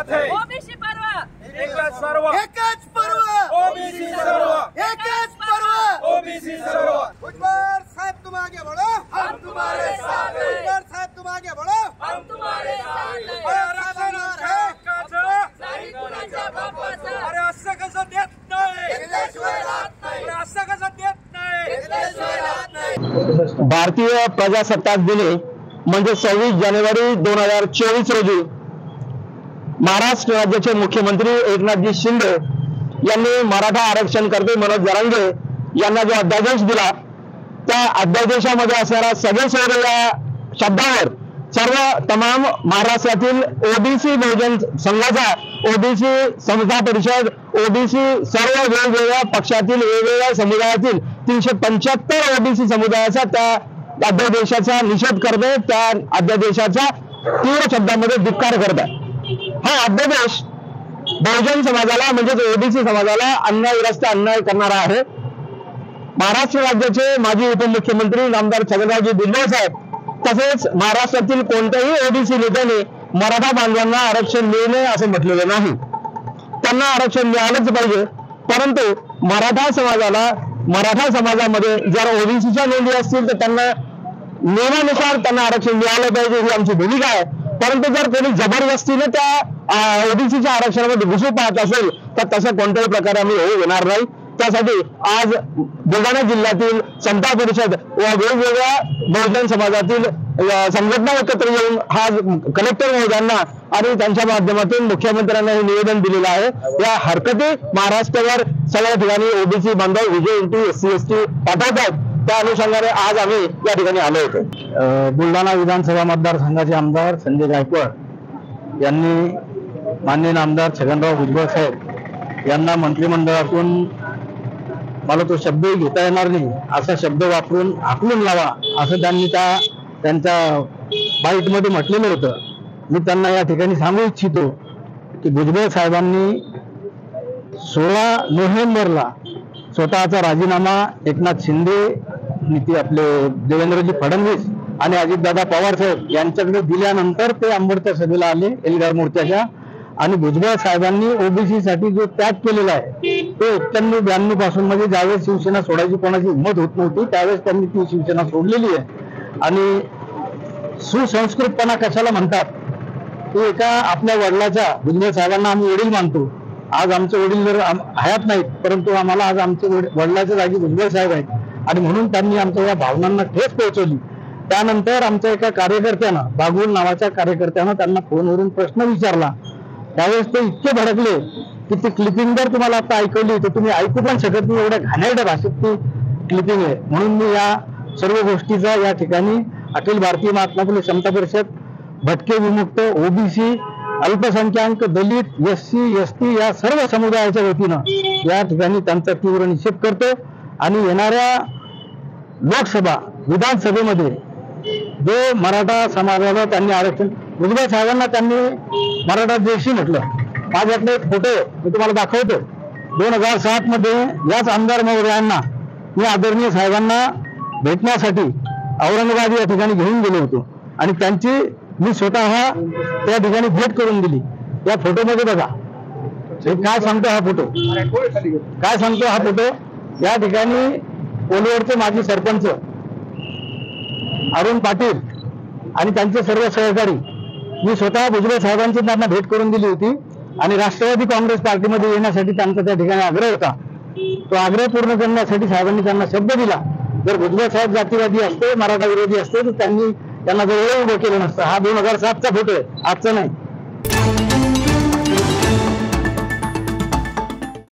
साथ है। ओबीसी पर्व। एकच सर्व एकच पर्व। ओबीसी सर्व। एकच पर्व। ओबीसी सर्व। भुजबळ साहेब तुम आगे बढ़ो। हम तुम्हारे साथ हैं। भुजबळ साहेब तुम आगे बढ़ो। हम तुम्हारे साथ हैं। आरक्षण हक्काचं. नाही कुणाच्या बापाचं अरे असं कसं देत नाही। असं कसं देत नाही। भारतीय प्रजासत्ताक दिनी म्हणजे सव्वीस जानेवारी दोन हजार चोवीस रोजी महाराष्ट्र राज्याचे मुख्यमंत्री एकनाथजी शिंदे यांनी मराठा आरक्षण करते मनोज जरांगे यांना जो अध्यादेश दिला त्या अध्यादेशामध्ये असणाऱ्या सगळे सर्व या शब्दावर सर्व तमाम महाराष्ट्रातील ओबीसी बहुजन संघाचा ओबीसी समता परिषद ओबीसी सर्व वेगवेगळ्या पक्षातील वेगवेगळ्या समुदायातील तीनशे पंच्याहत्तर ओबीसी समुदायाचा त्या अध्यादेशाचा निषेध करते त्या अध्यादेशाचा तीव्र शब्दामध्ये धिक्कार करत आहे हा अध्यादेश. बहुजन समाजाला म्हणजेच ओबीसी समाजाला अन्याय रस्ते अन्याय करणारा आहे. महाराष्ट्र राज्याचे माजी उपमुख्यमंत्री नामदार छगनरावजी भुजबळ साहेब तसेच महाराष्ट्रातील कोणत्याही ओबीसी नेत्याने मराठा बांधवांना आरक्षण मिळू नये असं म्हटलेलं नाही. त्यांना आरक्षण मिळालंच पाहिजे. परंतु मराठा समाजाला मराठा समाजामध्ये जर ओबीसीच्या नोंदी असतील तर त्यांना नियमानुसार त्यांना आरक्षण मिळालं पाहिजे ही आमची भूमिका आहे. परंतु जर कोणी जबरदस्तीने त्या ओबीसीच्या आरक्षणामध्ये घुसू पाहत असेल तर तसं कोणत्याही प्रकारे आम्ही होऊ देणार नाही. त्यासाठी आज बुलढाणा जिल्ह्यातील समता परिषद व वेगवेगळ्या बहुजन समाजातील संघटना एकत्र येऊन हा कलेक्टर महोदयांना आणि त्यांच्या माध्यमातून मुख्यमंत्र्यांना हे निवेदन दिलेलं आहे. या हरकती महाराष्ट्रावर सगळ्या ठिकाणी ओबीसी बांधव V J NT S C S T पाठवतात. त्या अनुषंगाने आज आम्ही या ठिकाणी आलो होतो. बुलढाणा विधानसभा मतदारसंघाचे आमदार संजय गायकवाड यांनी माननीय आमदार छगनराव भुजबळ साहेब यांना मंत्रिमंडळातून मला तो शब्दही घेता येणार नाही असा शब्द वापरून आकलून लावा असं त्यांनी त्या त्यांच्या बाईटमध्ये म्हटलेलं होतं. मी त्यांना या ठिकाणी सांगू इच्छितो की भुजबळ साहेबांनी सोळा नोव्हेंबरला स्वतःचा राजीनामा एकनाथ शिंदे नीती आपले देवेंद्रजी फडणवीस आणि अजितदादा पवार साहेब यांच्याकडे दिल्यानंतर ते आंबेडकर सभेला आले एल्गार मोर्चाच्या. आणि भुजबळ साहेबांनी ओबीसी साठी जो त्याग केलेला आहे तो एक्क्याण्णव ब्याण्णवपासून म्हणजे ज्यावेळेस शिवसेना सोडायची कोणाची हिंमत होत नव्हती त्यावेळेस त्यांनी ती शिवसेना सोडलेली आहे. आणि सुसंस्कृतपणा कशाला म्हणतात? ते एका आपल्या वडिलाच्या भुजबळ साहेबांना आम्ही वडील मानतो. आज आमचे वडील जर हयात नाहीत परंतु आम्हाला आज आमचे वडिलाच्या जागी भुजबळ साहेब आहेत. आणि म्हणून त्यांनी आमच्या या भावनांना ठेच पोहोचवली. त्यानंतर आमच्या एका कार्यकर्त्यानं बागुल नावाच्या कार्यकर्त्यानं त्यांना फोनवरून प्रश्न विचारला. त्यावेळेस ते इतके भडकले की ती क्लिपिंग जर तुम्हाला आता ऐकवली तर तुम्ही ऐकू पण शकत नाही एवढ्या घाणेरड्या भाषेत ती क्लिपिंग आहे. म्हणून मी या सर्व गोष्टीचा या ठिकाणी अखिल भारतीय महात्मा फुले समता परिषद भटके विमुक्त ओबीसी अल्पसंख्याक दलित एस सी एस टी या सर्व समुदायाच्या वतीनं या ठिकाणी त्यांचा तीव्र निषेध करतो. आणि येणाऱ्या लोकसभा विधानसभेमध्ये जो मराठा समाजाला त्यांनी आरक्षण भुजबळ साहेबांना त्यांनी मराठा देशी म्हटलं. माझ्यातले एक फोटो मी तुम्हाला दाखवतो. दोन हजार सात मध्ये याच आमदार महोदयांना मी आदरणीय साहेबांना भेटण्यासाठी औरंगाबाद या ठिकाणी घेऊन गेलो होतो. आणि त्यांची मी स्वतः त्या ठिकाणी भेट करून दिली. या फोटोमध्ये बघा. काय सांगतो हा फोटो काय सांगतो हा फोटो या ठिकाणी कोलवडचे माजी सरपंच अरुण पाटील आणि त्यांचे सर्व सहकारी मी स्वतः भुजबळ साहेबांची त्यांना भेट करून दिली होती आणि राष्ट्रवादी काँग्रेस पार्टीमध्ये येण्यासाठी त्यांचा त्या ठिकाणी आग्रह होता. तो आग्रह पूर्ण करण्यासाठी साहेबांनी त्यांना शब्द दिला. जर भुजबळ साहेब जातीवादी असते मराठा विरोधी असते तर त्यांनी त्यांना जवळ उभं केलं नसतं. हा दोन हजार सातचा फोटो आहे. आजचा नाही.